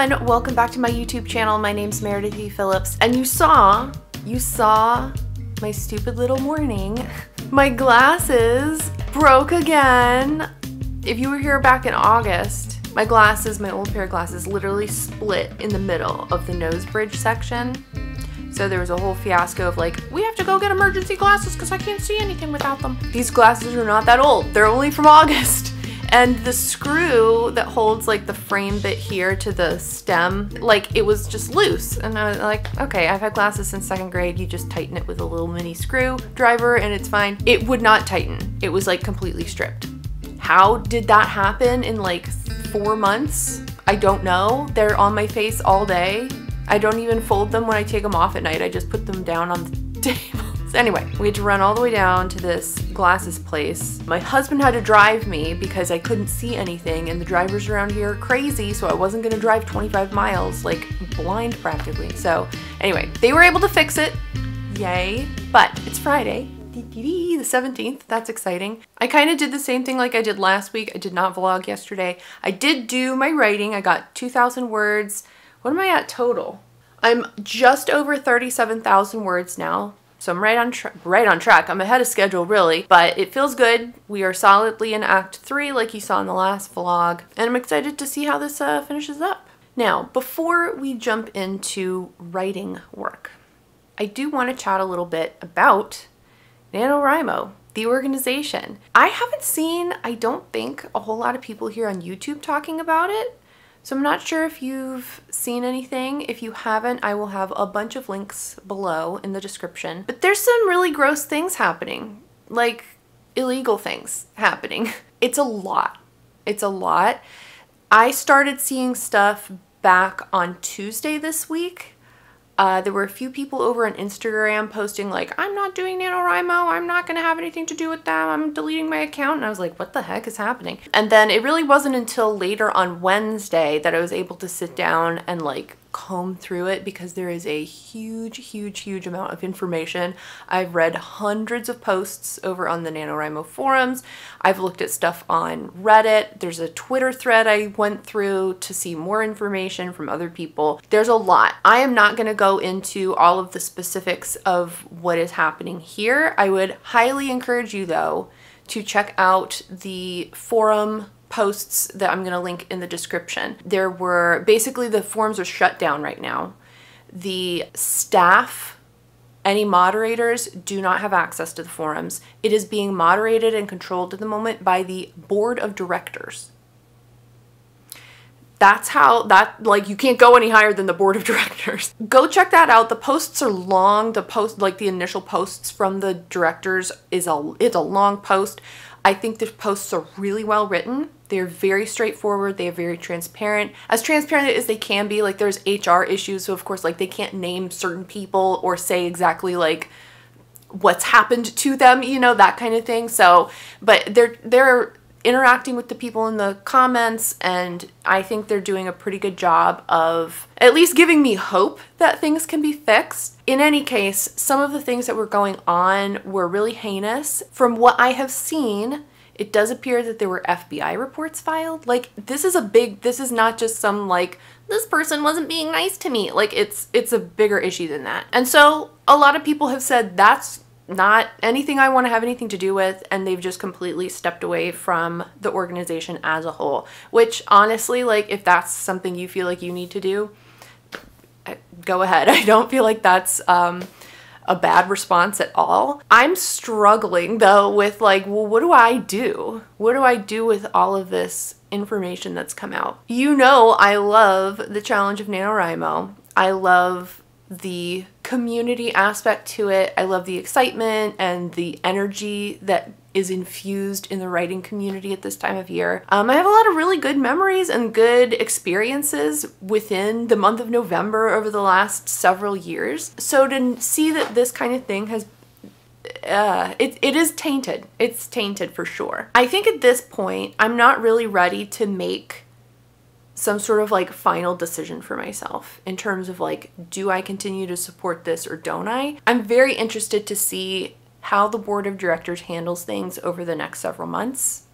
everyone, welcome back to my YouTube channel. My name's Meredith E. Phillips, and you saw, you saw my stupid little morning. My glasses broke again. If you were here back in August, my glasses, my old pair of glasses, literally split in the middle of the nose bridge section. So there was a whole fiasco of like, we have to go get emergency glasses because I can't see anything without them. These glasses are not that old. They're only from August. And the screw that holds like the frame bit here to the stem, like it was just loose. And I was like, okay, I've had glasses since second grade. You just tighten it with a little mini screwdriver and it's fine. It would not tighten. It was like completely stripped. How did that happen in like four months? I don't know. They're on my face all day. I don't even fold them when I take them off at night. I just put them down on the table. So anyway, we had to run all the way down to this glasses place. My husband had to drive me because I couldn't see anything and the drivers around here are crazy so I wasn't gonna drive 25 miles, like blind practically. So anyway, they were able to fix it, yay. But it's Friday, the 17th. That's exciting. I kind of did the same thing like I did last week. I did not vlog yesterday. I did do my writing. I got 2,000 words. What am I at total? I'm just over 37,000 words now. So I'm right on right on track. I'm ahead of schedule really, but it feels good. We are solidly in Act 3 like you saw in the last vlog, and I'm excited to see how this uh, finishes up. Now, before we jump into writing work, I do want to chat a little bit about NaNoWriMo, the organization. I haven't seen, I don't think, a whole lot of people here on YouTube talking about it. So I'm not sure if you've seen anything. If you haven't, I will have a bunch of links below in the description. But there's some really gross things happening, like illegal things happening. It's a lot. It's a lot. I started seeing stuff back on Tuesday this week uh, there were a few people over on Instagram posting like, I'm not doing NaNoWriMo, I'm not going to have anything to do with them, I'm deleting my account. And I was like, what the heck is happening? And then it really wasn't until later on Wednesday that I was able to sit down and like comb through it because there is a huge, huge, huge amount of information. I've read hundreds of posts over on the NaNoWriMo forums. I've looked at stuff on Reddit. There's a Twitter thread I went through to see more information from other people. There's a lot. I am not going to go into all of the specifics of what is happening here. I would highly encourage you though to check out the forum posts that I'm going to link in the description. There were basically the forums are shut down right now. The staff, any moderators do not have access to the forums. It is being moderated and controlled at the moment by the board of directors. That's how that like you can't go any higher than the board of directors. Go check that out. The posts are long. The post like the initial posts from the directors is a it's a long post. I think the posts are really well written. They're very straightforward. They are very transparent. As transparent as they can be, like there's HR issues. So of course, like they can't name certain people or say exactly like what's happened to them, you know, that kind of thing. So, but they're, they're interacting with the people in the comments and I think they're doing a pretty good job of at least giving me hope that things can be fixed. In any case, some of the things that were going on were really heinous. From what I have seen, it does appear that there were FBI reports filed. Like this is a big this is not just some like this person wasn't being nice to me. Like it's it's a bigger issue than that. And so a lot of people have said that's not anything I want to have anything to do with and they've just completely stepped away from the organization as a whole, which honestly like if that's something you feel like you need to do, go ahead. I don't feel like that's um a bad response at all. I'm struggling though with like, well, what do I do? What do I do with all of this information that's come out? You know, I love the challenge of NaNoWriMo. I love the community aspect to it. I love the excitement and the energy that is infused in the writing community at this time of year. Um, I have a lot of really good memories and good experiences within the month of November over the last several years. So to see that this kind of thing has uh, it, it is tainted. It's tainted for sure. I think at this point, I'm not really ready to make some sort of like final decision for myself in terms of like, do I continue to support this or don't I? I'm very interested to see how the board of directors handles things over the next several months.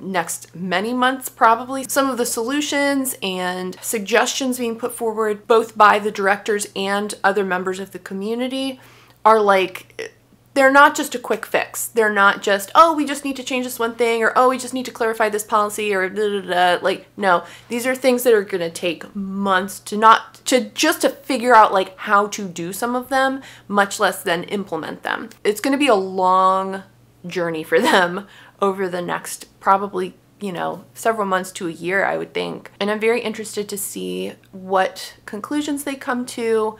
next many months probably. Some of the solutions and suggestions being put forward both by the directors and other members of the community are like they're not just a quick fix. They're not just, oh, we just need to change this one thing or oh, we just need to clarify this policy or da, da, da. like no, these are things that are going to take months to not to just to figure out like how to do some of them, much less than implement them. It's going to be a long journey for them over the next probably you know, several months to a year, I would think. And I'm very interested to see what conclusions they come to,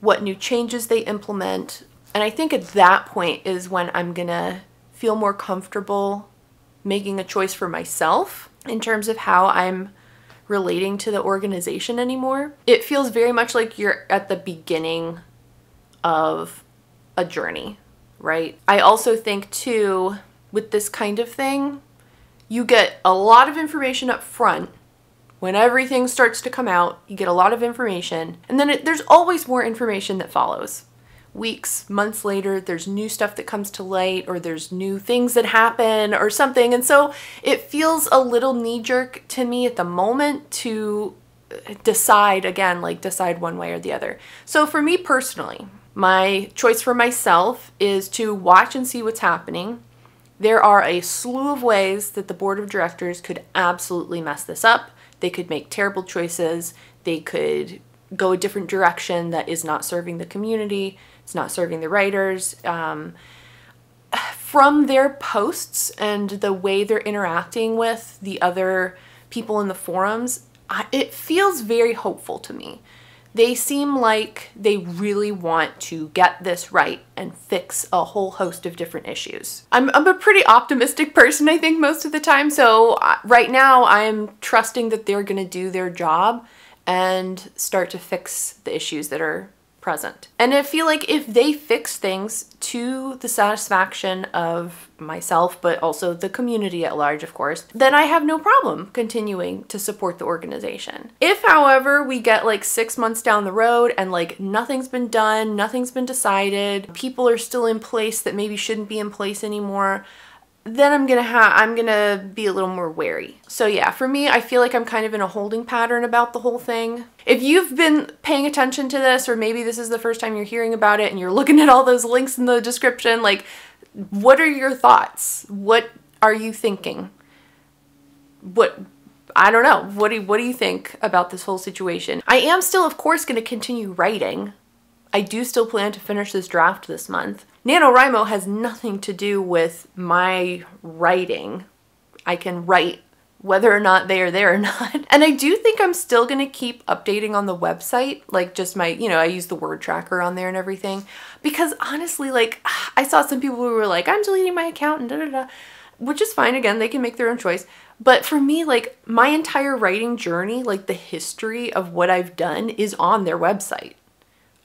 what new changes they implement, and I think at that point is when I'm gonna feel more comfortable making a choice for myself in terms of how I'm relating to the organization anymore. It feels very much like you're at the beginning of a journey, right? I also think too, with this kind of thing, you get a lot of information up front when everything starts to come out, you get a lot of information, and then it, there's always more information that follows weeks, months later, there's new stuff that comes to light or there's new things that happen or something. And so it feels a little knee jerk to me at the moment to uh, decide again, like decide one way or the other. So for me personally, my choice for myself is to watch and see what's happening. There are a slew of ways that the board of directors could absolutely mess this up. They could make terrible choices. They could go a different direction that is not serving the community. It's not serving the writers. Um, from their posts and the way they're interacting with the other people in the forums, it feels very hopeful to me. They seem like they really want to get this right and fix a whole host of different issues. I'm, I'm a pretty optimistic person, I think, most of the time. So right now, I'm trusting that they're going to do their job and start to fix the issues that are present. And I feel like if they fix things to the satisfaction of myself, but also the community at large, of course, then I have no problem continuing to support the organization. If, however, we get like six months down the road and like nothing's been done, nothing's been decided, people are still in place that maybe shouldn't be in place anymore, then I'm gonna have I'm gonna be a little more wary. So yeah, for me, I feel like I'm kind of in a holding pattern about the whole thing. If you've been paying attention to this, or maybe this is the first time you're hearing about it and you're looking at all those links in the description, like what are your thoughts? What are you thinking? What I don't know. What do you, what do you think about this whole situation? I am still, of course, going to continue writing. I do still plan to finish this draft this month. NaNoWriMo has nothing to do with my writing. I can write whether or not they are there or not. And I do think I'm still gonna keep updating on the website, like just my, you know, I use the word tracker on there and everything. Because honestly, like, I saw some people who were like, I'm deleting my account and da da da, which is fine. Again, they can make their own choice. But for me, like, my entire writing journey, like the history of what I've done is on their website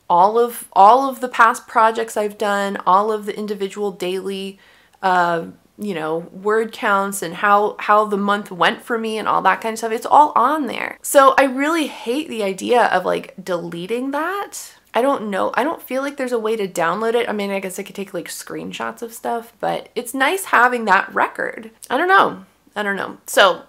all of all of the past projects I've done, all of the individual daily uh, you know, word counts and how how the month went for me and all that kind of stuff. It's all on there. So I really hate the idea of like deleting that. I don't know. I don't feel like there's a way to download it. I mean, I guess I could take like screenshots of stuff, but it's nice having that record. I don't know. I don't know. So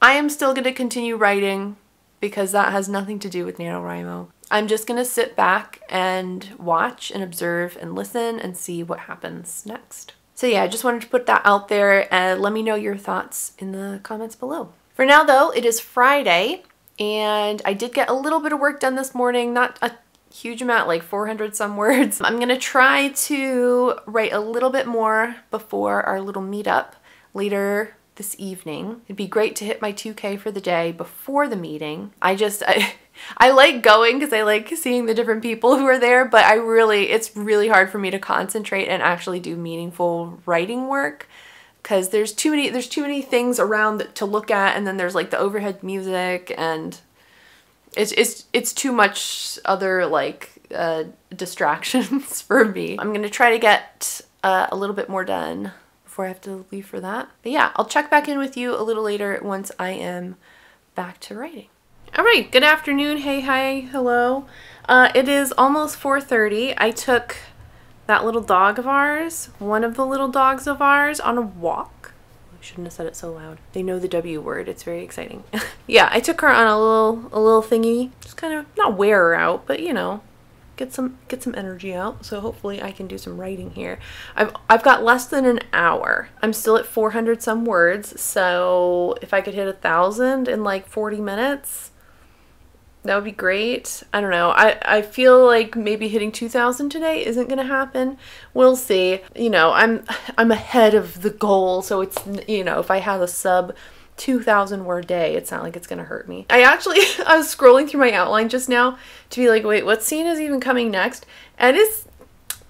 I am still going to continue writing because that has nothing to do with NaNoWriMo. I'm just going to sit back and watch and observe and listen and see what happens next. So yeah, I just wanted to put that out there and let me know your thoughts in the comments below. For now though, it is Friday and I did get a little bit of work done this morning, not a huge amount, like 400 some words. I'm gonna try to write a little bit more before our little meetup later this evening. It'd be great to hit my 2K for the day before the meeting. I just, I, I like going because I like seeing the different people who are there, but I really, it's really hard for me to concentrate and actually do meaningful writing work because there's too many, there's too many things around to look at and then there's like the overhead music and it's, it's, it's too much other like uh, distractions for me. I'm gonna try to get uh, a little bit more done before I have to leave for that. But yeah, I'll check back in with you a little later once I am back to writing. All right, good afternoon. Hey, hi, hello. Uh, it is almost 4.30. I took that little dog of ours, one of the little dogs of ours, on a walk. I shouldn't have said it so loud. They know the W word. It's very exciting. yeah, I took her on a little a little thingy. Just kind of not wear her out, but you know, get some get some energy out. So hopefully I can do some writing here. I've I've got less than an hour. I'm still at 400 some words. So if I could hit a thousand in like 40 minutes, that would be great. I don't know. I, I feel like maybe hitting 2000 today isn't going to happen. We'll see. You know, I'm I'm ahead of the goal, so it's you know, if I have a sub 2000 word day, it's not like it's going to hurt me. I actually I was scrolling through my outline just now to be like, "Wait, what scene is even coming next?" And it's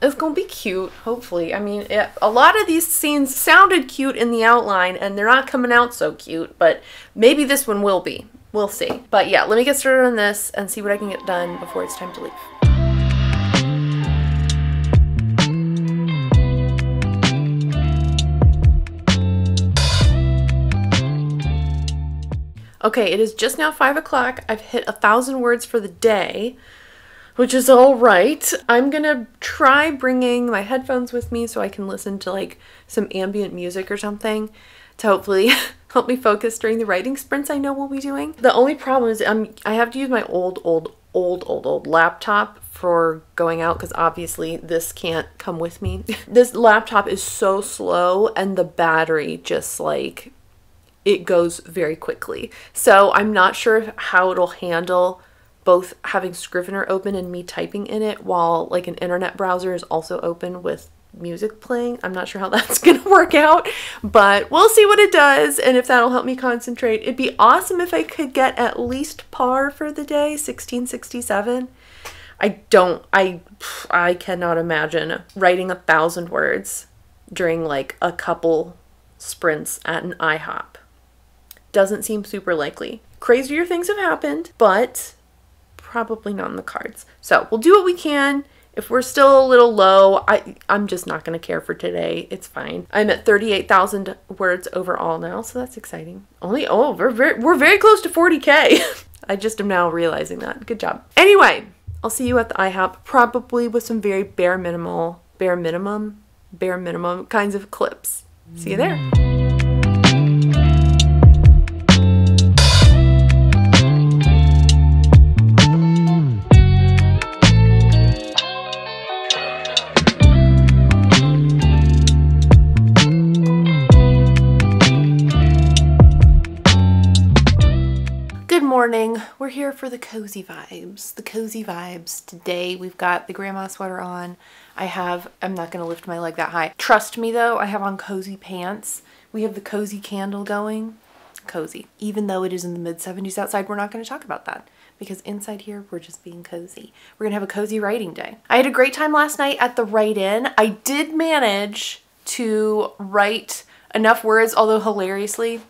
it's gonna be cute, hopefully. I mean, it, a lot of these scenes sounded cute in the outline, and they're not coming out so cute, but maybe this one will be. We'll see. But yeah, let me get started on this and see what I can get done before it's time to leave. Okay, it is just now five o'clock. I've hit a thousand words for the day, which is all right. I'm gonna try bringing my headphones with me so I can listen to like some ambient music or something to hopefully help me focus during the writing sprints I know we'll be doing. The only problem is I'm, I have to use my old, old, old, old, old laptop for going out because obviously this can't come with me. this laptop is so slow and the battery just like it goes very quickly. So I'm not sure how it'll handle both having Scrivener open and me typing in it while like an internet browser is also open with music playing. I'm not sure how that's going to work out, but we'll see what it does and if that'll help me concentrate. It'd be awesome if I could get at least par for the day, 1667. I don't, I, I cannot imagine writing a thousand words during like a couple sprints at an IHOP. Doesn't seem super likely. Crazier things have happened, but probably not in the cards. So we'll do what we can if we're still a little low, I, I'm just not going to care for today. It's fine. I'm at 38,000 words overall now, so that's exciting. Only, oh, we're very, we're very close to 40K. I just am now realizing that. Good job. Anyway, I'll see you at the IHOP, probably with some very bare minimal, bare minimum, bare minimum kinds of clips. See you there. Morning. We're here for the cozy vibes. The cozy vibes. Today we've got the grandma sweater on. I have, I'm not going to lift my leg that high. Trust me though, I have on cozy pants. We have the cozy candle going. Cozy. Even though it is in the mid 70s outside, we're not going to talk about that because inside here we're just being cozy. We're going to have a cozy writing day. I had a great time last night at the write-in. I did manage to write enough words, although hilariously,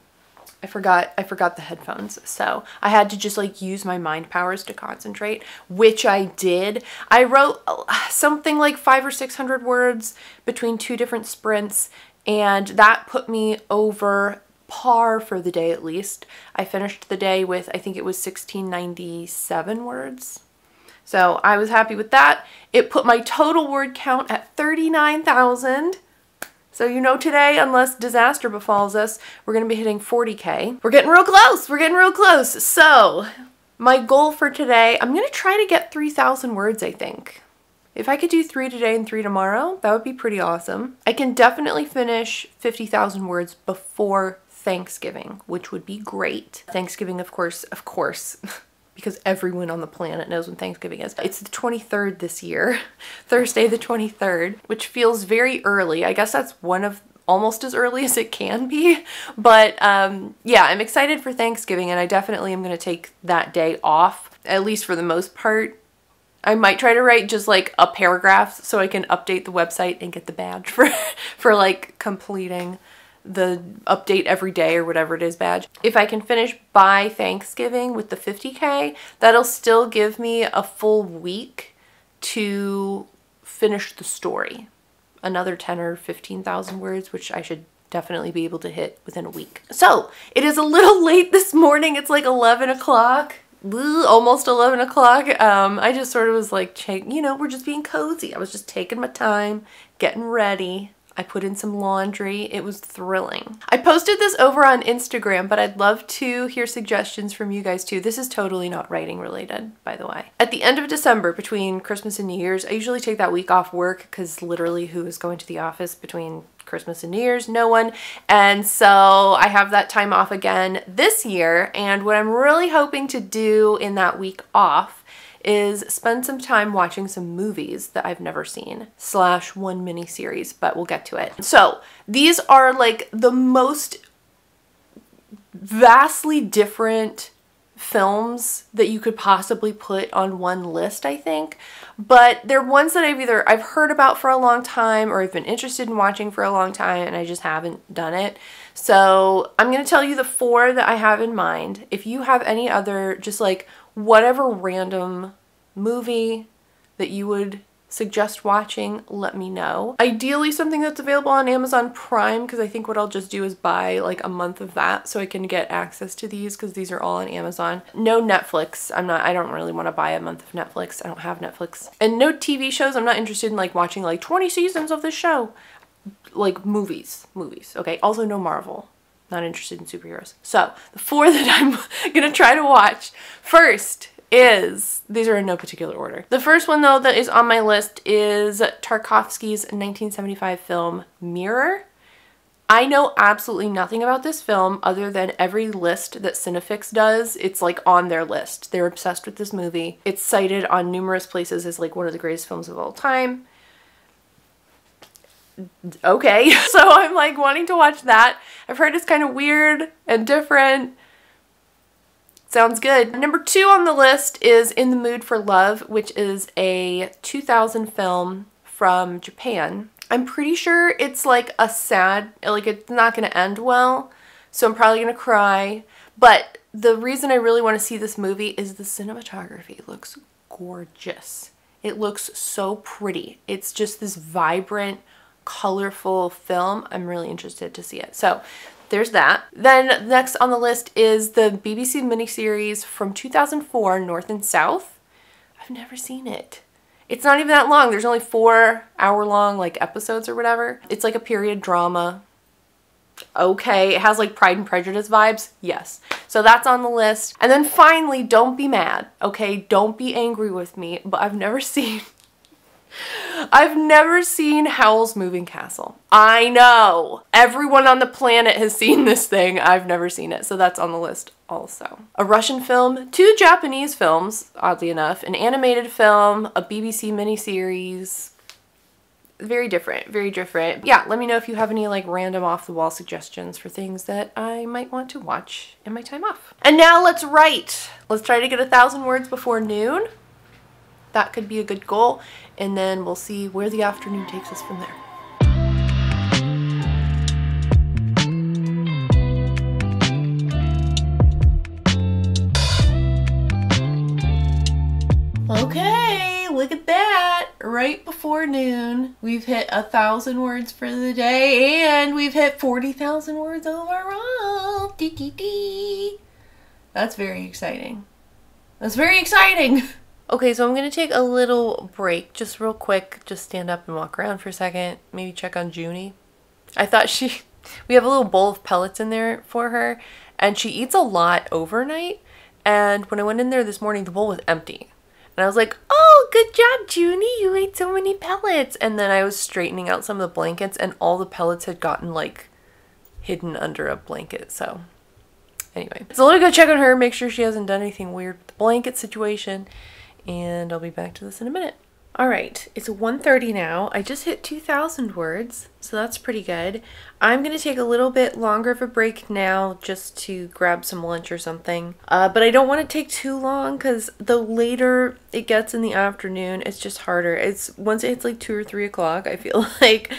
I forgot I forgot the headphones. So I had to just like use my mind powers to concentrate, which I did. I wrote uh, something like 5 or 600 words between two different sprints and that put me over par for the day at least. I finished the day with I think it was 1697 words. So I was happy with that. It put my total word count at 39,000 so you know today, unless disaster befalls us, we're to be hitting 40K. We're getting real close. We're getting real close. So my goal for today, I'm to try to get 3,000 words, I think. If I could do three today and three tomorrow, that would be pretty awesome. I can definitely finish 50,000 words before Thanksgiving, which would be great. Thanksgiving, of course, of course, because everyone on the planet knows when Thanksgiving is. It's the 23rd this year, Thursday the 23rd, which feels very early. I guess that's one of almost as early as it can be. But um, yeah, I'm excited for Thanksgiving and I definitely am going to take that day off, at least for the most part. I might try to write just like a paragraph so I can update the website and get the badge for, for like completing the update every day or whatever it is badge. If I can finish by Thanksgiving with the 50K, that'll still give me a full week to finish the story. Another 10 or 15,000 words, which I should definitely be able to hit within a week. So it is a little late this morning. It's like 11 o'clock almost 11 o'clock. Um, I just sort of was like, you know, we're just being cozy. I was just taking my time, getting ready. I put in some laundry. It was thrilling. I posted this over on Instagram, but I'd love to hear suggestions from you guys too. This is totally not writing related, by the way. At the end of December, between Christmas and New Year's, I usually take that week off work because literally who is going to the office between Christmas and New Year's, no one. And so I have that time off again this year. And what I'm really hoping to do in that week off is spend some time watching some movies that I've never seen, slash one mini series, but we'll get to it. So these are like the most vastly different films that you could possibly put on one list, I think. But they're ones that I've either I've heard about for a long time or I've been interested in watching for a long time and I just haven't done it. So I'm going to tell you the four that I have in mind. If you have any other just like whatever random movie that you would suggest watching, let me know. Ideally something that's available on Amazon Prime because I think what I'll just do is buy like a month of that so I can get access to these because these are all on Amazon. No Netflix. I'm not, I don't really want to buy a month of Netflix. I don't have Netflix. And no TV shows. I'm not interested in like watching like 20 seasons of this show. Like movies, movies. Okay. Also no Marvel. Not interested in superheroes. So the four that I'm gonna try to watch first is, these are in no particular order. The first one though that is on my list is Tarkovsky's 1975 film Mirror. I know absolutely nothing about this film other than every list that Cinefix does, it's like on their list. They're obsessed with this movie. It's cited on numerous places as like one of the greatest films of all time. Okay, so I'm like wanting to watch that. I've heard it's kind of weird and different Sounds good. Number two on the list is In the Mood for Love, which is a 2000 film from Japan. I'm pretty sure it's like a sad, like it's not going to end well, so I'm probably going to cry. But the reason I really want to see this movie is the cinematography looks gorgeous. It looks so pretty. It's just this vibrant, colorful film. I'm really interested to see it. So there's that. Then next on the list is the BBC miniseries from 2004, North and South. I've never seen it. It's not even that long. There's only four hour long like episodes or whatever. It's like a period drama. Okay, it has like Pride and Prejudice vibes. Yes. So that's on the list. And then finally, don't be mad. Okay, don't be angry with me, but I've never seen I've never seen Howl's Moving Castle. I know. Everyone on the planet has seen this thing. I've never seen it, so that's on the list also. A Russian film, two Japanese films, oddly enough, an animated film, a BBC miniseries. Very different, very different. Yeah, let me know if you have any like random off the wall suggestions for things that I might want to watch in my time off. And now let's write. Let's try to get a thousand words before noon. That could be a good goal and then we'll see where the afternoon takes us from there. Okay, look at that. Right before noon, we've hit a thousand words for the day and we've hit 40,000 words overall. Dee -dee -dee. That's very exciting. That's very exciting. Okay, so I'm going to take a little break, just real quick, just stand up and walk around for a second, maybe check on Junie. I thought she, we have a little bowl of pellets in there for her, and she eats a lot overnight, and when I went in there this morning, the bowl was empty. And I was like, oh, good job, Junie, you ate so many pellets. And then I was straightening out some of the blankets, and all the pellets had gotten, like, hidden under a blanket, so... Anyway, so let me go check on her, make sure she hasn't done anything weird with the blanket situation and I'll be back to this in a minute. All right, it's 1.30 now. I just hit 2,000 words, so that's pretty good. I'm to take a little bit longer of a break now just to grab some lunch or something. Uh, but I don't want to take too long because the later it gets in the afternoon, it's just harder. It's Once it hits like 2 or 3 o'clock, I feel like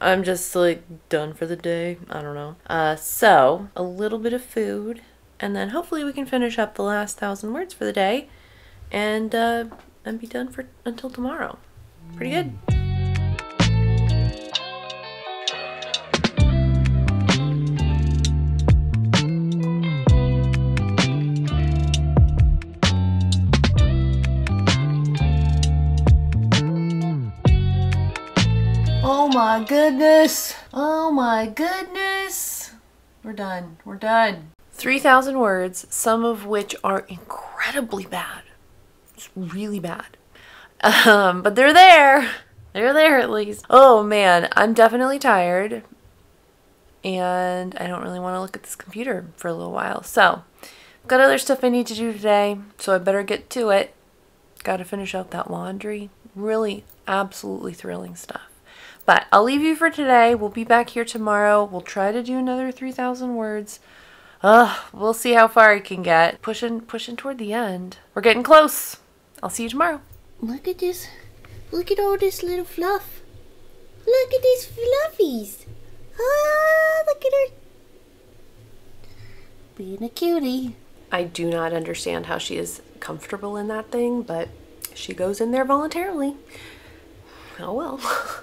I'm just like done for the day. I don't know. Uh, so, a little bit of food, and then hopefully we can finish up the last thousand words for the day and uh, and be done for until tomorrow. Pretty good. Oh my goodness. Oh my goodness. We're done. We're done. 3,000 words, some of which are incredibly bad. It's really bad. Um, but they're there. They're there at least. Oh man, I'm definitely tired. And I don't really want to look at this computer for a little while. So, I've got other stuff I need to do today, so I better get to it. Got to finish out that laundry. Really, absolutely thrilling stuff. But I'll leave you for today. We'll be back here tomorrow. We'll try to do another 3,000 words. Ugh, we'll see how far I can get. Pushing, pushing toward the end. We're getting close. I'll see you tomorrow. Look at this. Look at all this little fluff. Look at these fluffies. Ah, look at her. Being a cutie. I do not understand how she is comfortable in that thing, but she goes in there voluntarily. Oh well.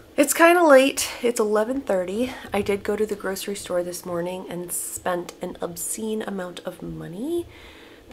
it's kind of late. It's 11:30. I did go to the grocery store this morning and spent an obscene amount of money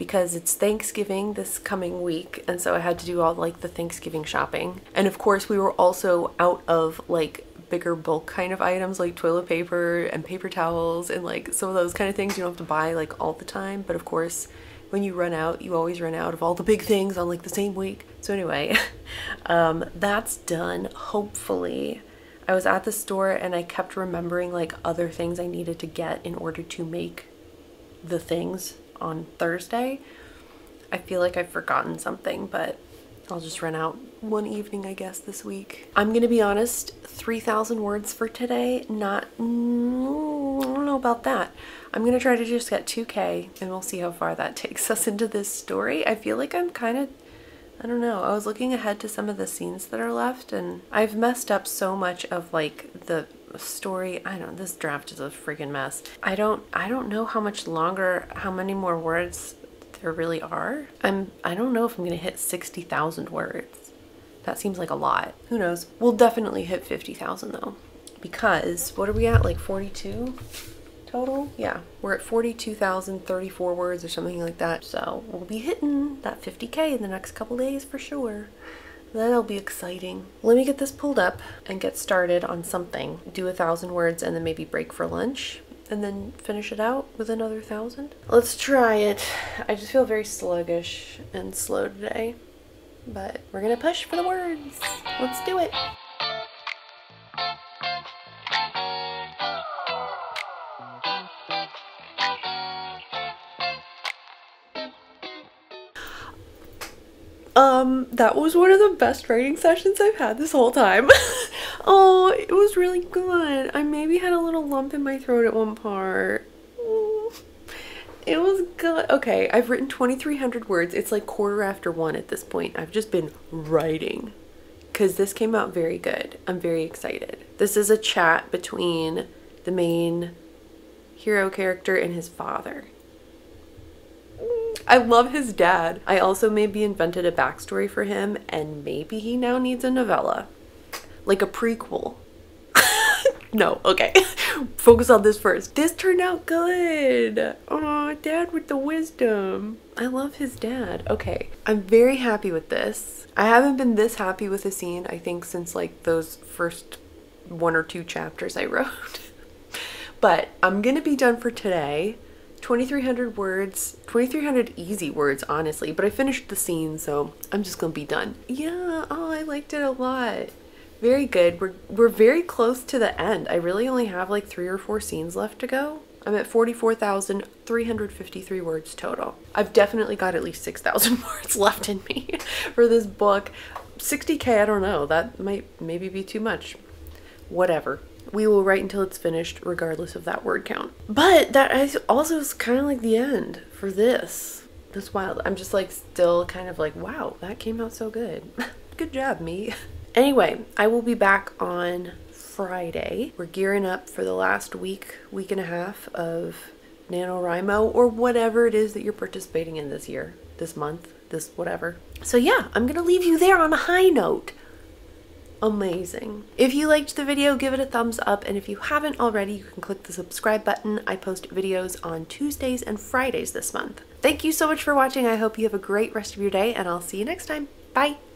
because it's Thanksgiving this coming week and so I had to do all like the Thanksgiving shopping. And of course, we were also out of like bigger bulk kind of items like toilet paper and paper towels and like some of those kind of things you don't have to buy like all the time, but of course, when you run out, you always run out of all the big things on like the same week. So anyway, um, that's done. Hopefully, I was at the store and I kept remembering like other things I needed to get in order to make the things on Thursday. I feel like I've forgotten something, but I'll just run out one evening, I guess, this week. I'm gonna be honest, 3,000 words for today, not, mm, I don't know about that. I'm gonna try to just get 2K and we'll see how far that takes us into this story. I feel like I'm kind of, I don't know, I was looking ahead to some of the scenes that are left and I've messed up so much of like the story i don't this draft is a freaking mess i don't i don't know how much longer how many more words there really are. I'm I don't know if I'm gonna hit 60,000 words. That seems like a lot. Who knows? We'll definitely hit 50,000 though. Because what are we at? Like 42 total? Yeah, we're at 42,034 words or something like that. So we'll be hitting that 50k in the next couple days for sure. That'll be exciting. Let me get this pulled up and get started on something. Do a thousand words and then maybe break for lunch and then finish it out with another thousand. Let's try it. I just feel very sluggish and slow today, but we're gonna push for the words. Let's do it. Um, that was one of the best writing sessions I've had this whole time. oh, it was really good. I maybe had a little lump in my throat at one part. It was good. Okay, I've written 2,300 words. It's like quarter after one at this point. I've just been writing because this came out very good. I'm very excited. This is a chat between the main hero character and his father. I love his dad. I also maybe invented a backstory for him and maybe he now needs a novella. Like a prequel. no, okay. Focus on this first. This turned out good. Oh, dad with the wisdom. I love his dad. Okay, I'm very happy with this. I haven't been this happy with a scene, I think, since like those first one or two chapters I wrote. but I'm gonna be done for today. 2300 words 2300 easy words honestly but i finished the scene so i'm just gonna be done. Yeah oh i liked it a lot. Very good. We're we're very close to the end. I really only have like three or four scenes left to go. I'm at 44,353 words total. I've definitely got at least 6,000 words left in me for this book. 60k i don't know. That might maybe be too much. Whatever we will write until it's finished regardless of that word count. But that also is kind of like the end for this. That's wild. I'm just like still kind of like, wow, that came out so good. good job, me. Anyway, I will be back on Friday. We're gearing up for the last week, week and a half of NaNoWriMo or whatever it is that you're participating in this year, this month, this whatever. So yeah, I'm gonna leave you there on a high note amazing. If you liked the video, give it a thumbs up, and if you haven't already, you can click the subscribe button. I post videos on Tuesdays and Fridays this month. Thank you so much for watching. I hope you have a great rest of your day, and I'll see you next time. Bye!